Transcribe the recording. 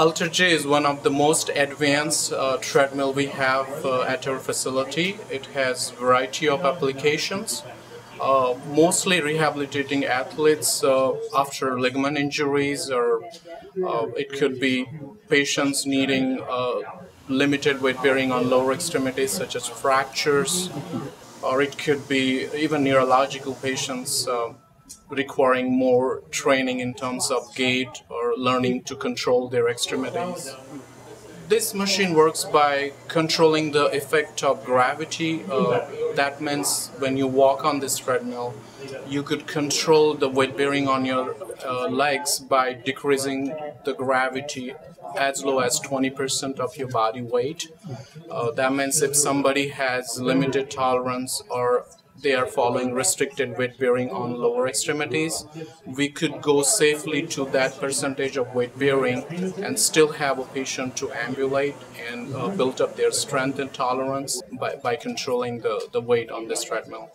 Alter G is one of the most advanced uh, treadmill we have uh, at our facility. It has variety of applications, uh, mostly rehabilitating athletes uh, after ligament injuries, or uh, it could be patients needing uh, limited weight bearing on lower extremities, such as fractures, or it could be even neurological patients requiring more training in terms of gait or learning to control their extremities. This machine works by controlling the effect of gravity. Uh, that means when you walk on this treadmill, you could control the weight bearing on your uh, legs by decreasing the gravity as low as 20% of your body weight. Uh, that means if somebody has limited tolerance or they are following restricted weight bearing on lower extremities, we could go safely to that percentage of weight bearing and still have a patient to ambulate and uh, build up their strength and tolerance by, by controlling the, the weight on this treadmill.